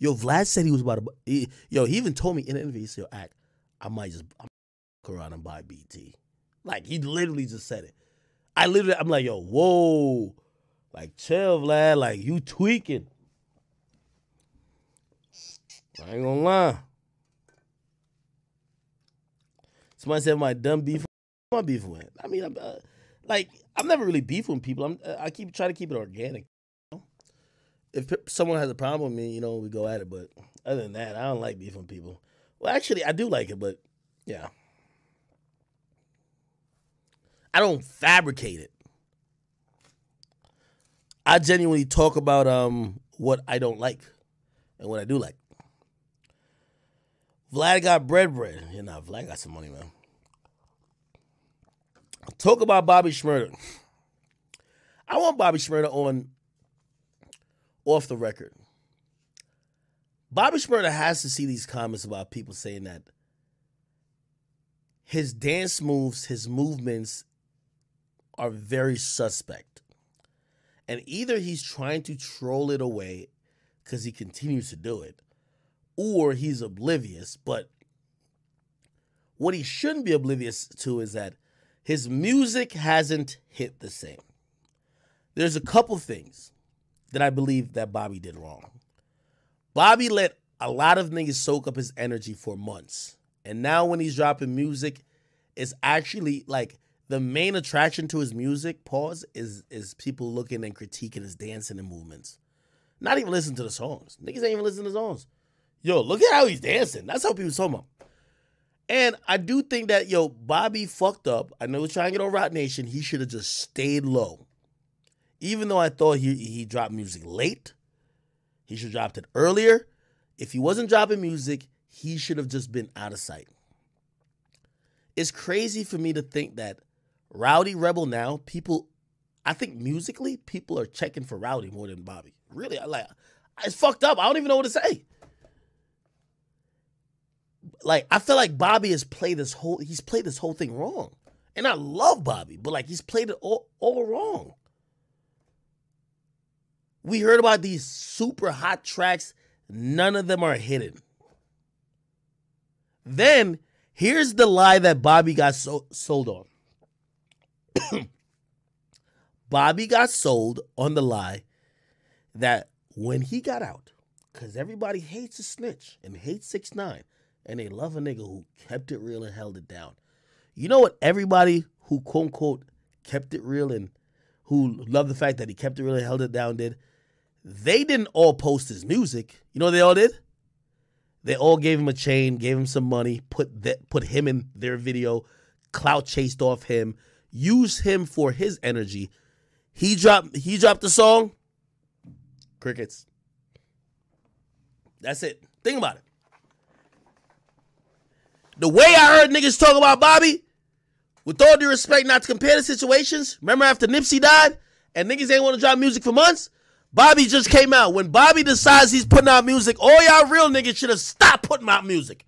Yo, Vlad said he was about to. He, yo, he even told me in an interview, he said, "Yo, act, I might just I'm around and buy BT." Like he literally just said it. I literally, I'm like, yo, whoa, like chill, Vlad, like you tweaking. I ain't gonna lie. Somebody said my dumb beef. I beefing with? I mean, I'm uh, like I'm never really beefing with people. I'm uh, I keep trying to keep it organic. If someone has a problem with me, you know, we go at it. But other than that, I don't like beefing people. Well, actually, I do like it, but yeah, I don't fabricate it. I genuinely talk about um what I don't like and what I do like. Vlad got bread, bread. You know, Vlad got some money, man. Talk about Bobby Shmurda. I want Bobby Shmurda on off the record. Bobby Shmurda has to see these comments about people saying that his dance moves, his movements are very suspect. And either he's trying to troll it away because he continues to do it, or he's oblivious. But what he shouldn't be oblivious to is that his music hasn't hit the same. There's a couple things that I believe that Bobby did wrong. Bobby let a lot of niggas soak up his energy for months. And now when he's dropping music, it's actually like the main attraction to his music, pause, is is people looking and critiquing his dancing and movements. Not even listening to the songs. Niggas ain't even listening to the songs. Yo, look at how he's dancing. That's how people talking about. And I do think that, yo, Bobby fucked up. I know he's trying to get on Roc Nation. He should have just stayed low. Even though I thought he, he dropped music late, he should have dropped it earlier. If he wasn't dropping music, he should have just been out of sight. It's crazy for me to think that Rowdy Rebel now, people, I think musically, people are checking for Rowdy more than Bobby. Really, I like, it's fucked up. I don't even know what to say like I feel like Bobby has played this whole he's played this whole thing wrong. And I love Bobby, but like he's played it all, all wrong. We heard about these super hot tracks, none of them are hidden. Then here's the lie that Bobby got so, sold on. Bobby got sold on the lie that when he got out, because everybody hates a snitch and hates six nine and they love a nigga who kept it real and held it down. You know what? Everybody who quote unquote kept it real and who loved the fact that he kept it real and held it down did. They didn't all post his music. You know what they all did? They all gave him a chain, gave him some money, put that put him in their video, clout chased off him, used him for his energy. He dropped he dropped the song. Crickets. That's it. Think about it. The way I heard niggas talk about Bobby, with all due respect, not to compare the situations. Remember after Nipsey died and niggas ain't want to drop music for months? Bobby just came out. When Bobby decides he's putting out music, all y'all real niggas should have stopped putting out music.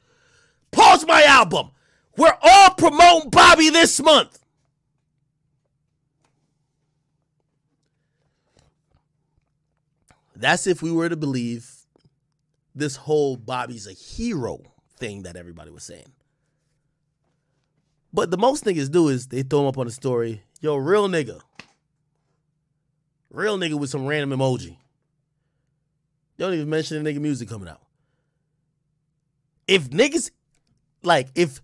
Pause my album. We're all promoting Bobby this month. That's if we were to believe this whole Bobby's a hero thing that everybody was saying. But the most niggas do is they throw him up on the story. Yo, real nigga. Real nigga with some random emoji. Don't even mention the nigga music coming out. If niggas like if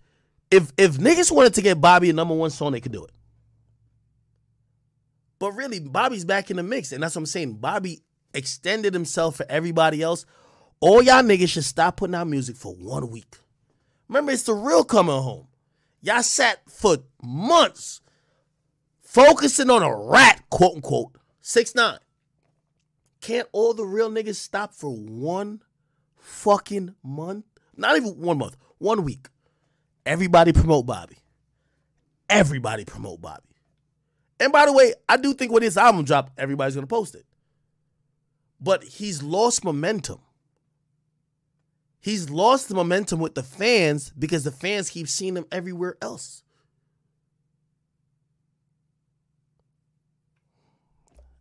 if if niggas wanted to get Bobby a number one song, they could do it. But really, Bobby's back in the mix, and that's what I'm saying. Bobby extended himself for everybody else. All y'all niggas should stop putting out music for one week. Remember, it's the real coming home. Y'all sat for months focusing on a rat, quote unquote, six nine. Can't all the real niggas stop for one fucking month? Not even one month, one week. Everybody promote Bobby. Everybody promote Bobby. And by the way, I do think when his album drop, everybody's gonna post it. But he's lost momentum. He's lost the momentum with the fans because the fans keep seeing him everywhere else.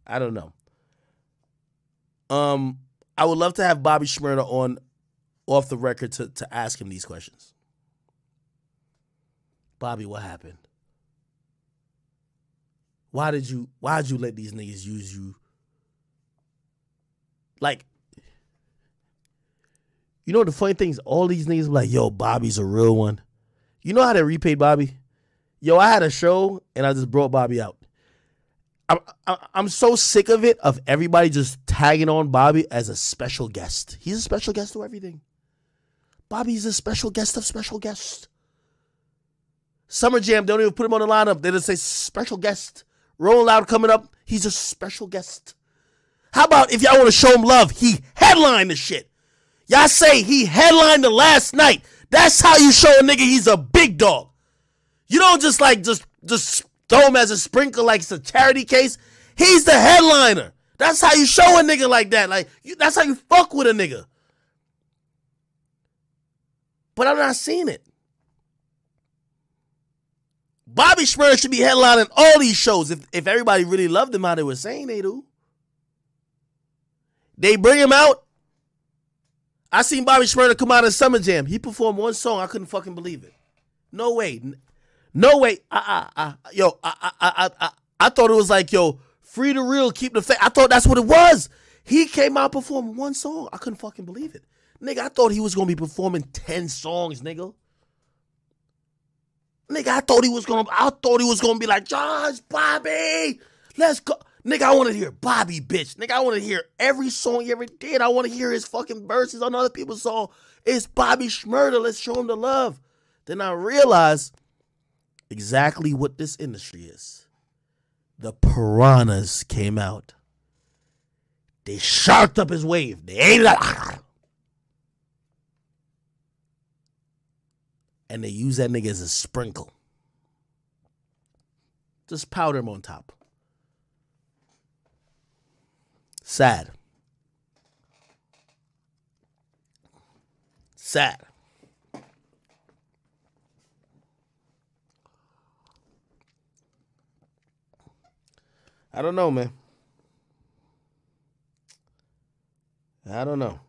I don't know. Um, I would love to have Bobby Shmurda on off the record to, to ask him these questions. Bobby, what happened? Why did you why did you let these niggas use you? Like, you know the funny things, all these niggas like, yo, Bobby's a real one. You know how they repaid Bobby? Yo, I had a show and I just brought Bobby out. I'm, I'm so sick of it of everybody just tagging on Bobby as a special guest. He's a special guest to everything. Bobby's a special guest of special guests. Summer Jam, don't even put him on the lineup. They just say special guest. Rolling Loud coming up, he's a special guest. How about if y'all want to show him love, he headlined the shit. Y'all say he headlined the last night. That's how you show a nigga he's a big dog. You don't just like just just throw him as a sprinkle like it's a charity case. He's the headliner. That's how you show a nigga like that. Like you, that's how you fuck with a nigga. But I'm not seeing it. Bobby Shmurda should be headlining all these shows if, if everybody really loved him how they were saying they do. They bring him out. I seen Bobby Shmurda come out of Summer Jam. He performed one song. I couldn't fucking believe it. No way. No way. I, I, I, yo, I, I, thought it was like, yo, free the real, keep the faith. I thought that's what it was. He came out performing one song. I couldn't fucking believe it. Nigga, I thought he was gonna be performing 10 songs, nigga. Nigga, I thought he was gonna I thought he was gonna be like, Josh, Bobby, let's go. Nigga, I wanna hear Bobby, bitch. Nigga, I wanna hear every song he ever did. I wanna hear his fucking verses on other people's song. It's Bobby Shmurda. Let's show him the love. Then I realized exactly what this industry is. The piranhas came out. They sharked up his wave. They ate it up. And they use that nigga as a sprinkle. Just powder him on top. Sad. Sad. I don't know, man. I don't know.